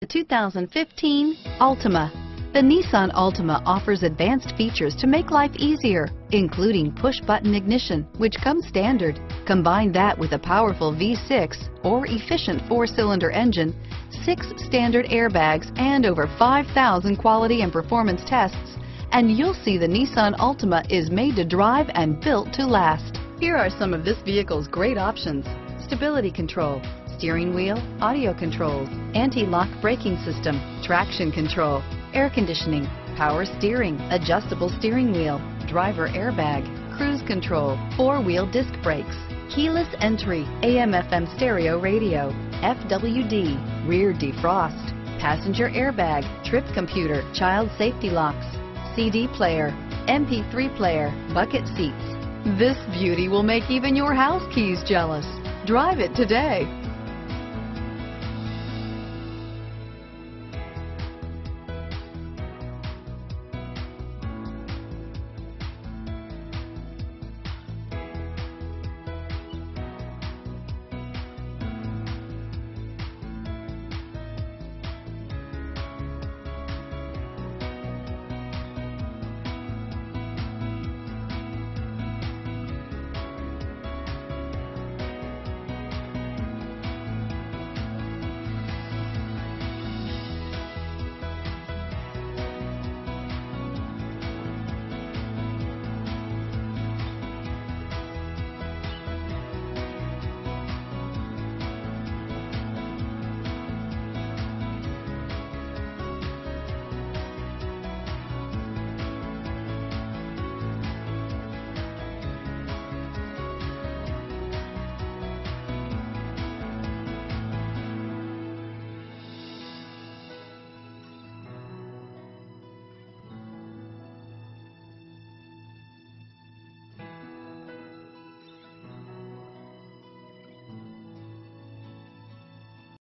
The 2015 Altima. The Nissan Altima offers advanced features to make life easier, including push-button ignition, which comes standard. Combine that with a powerful V6 or efficient four-cylinder engine, six standard airbags, and over 5,000 quality and performance tests, and you'll see the Nissan Altima is made to drive and built to last. Here are some of this vehicle's great options. Stability control, steering wheel, audio controls, anti-lock braking system, traction control, air conditioning, power steering, adjustable steering wheel, driver airbag, cruise control, four-wheel disc brakes, keyless entry, AM FM stereo radio, FWD, rear defrost, passenger airbag, trip computer, child safety locks, CD player, MP3 player, bucket seats. This beauty will make even your house keys jealous. Drive it today.